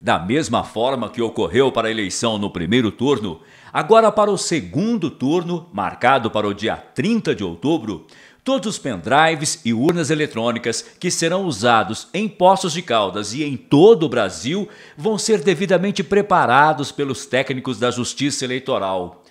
Da mesma forma que ocorreu para a eleição no primeiro turno, agora para o segundo turno, marcado para o dia 30 de outubro, todos os pendrives e urnas eletrônicas que serão usados em Poços de Caldas e em todo o Brasil vão ser devidamente preparados pelos técnicos da Justiça Eleitoral.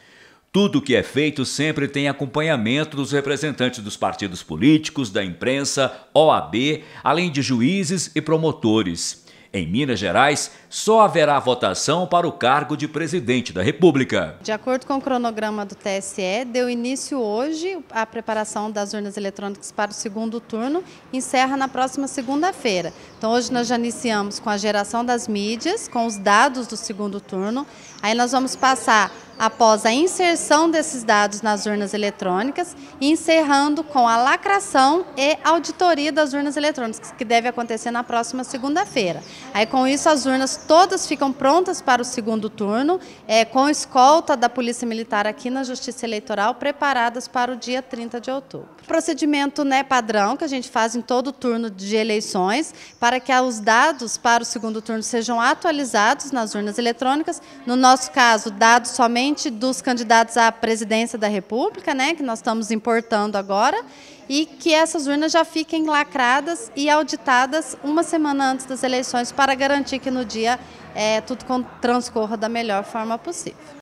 Tudo o que é feito sempre tem acompanhamento dos representantes dos partidos políticos, da imprensa, OAB, além de juízes e promotores. Em Minas Gerais, só haverá votação para o cargo de presidente da República. De acordo com o cronograma do TSE, deu início hoje a preparação das urnas eletrônicas para o segundo turno, encerra na próxima segunda-feira. Então, hoje nós já iniciamos com a geração das mídias, com os dados do segundo turno. Aí nós vamos passar após a inserção desses dados nas urnas eletrônicas, encerrando com a lacração e auditoria das urnas eletrônicas, que deve acontecer na próxima segunda-feira. Aí, com isso, as urnas todas ficam prontas para o segundo turno, é, com escolta da Polícia Militar aqui na Justiça Eleitoral, preparadas para o dia 30 de outubro. Procedimento né, padrão que a gente faz em todo turno de eleições, para que os dados para o segundo turno sejam atualizados nas urnas eletrônicas. No nosso caso, dados somente dos candidatos à presidência da República, né, que nós estamos importando agora, e que essas urnas já fiquem lacradas e auditadas uma semana antes das eleições para garantir que no dia é, tudo transcorra da melhor forma possível.